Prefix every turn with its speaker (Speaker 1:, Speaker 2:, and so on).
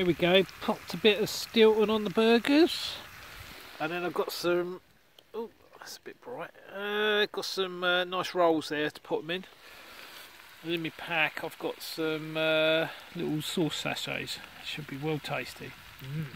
Speaker 1: there we go. Popped a bit of Stilton on the burgers. And then I've got some, oh, that's a bit bright. Uh, got some uh, nice rolls there to put them in. And in my pack I've got some uh, little sauce sachets. Should be well tasty. Mm.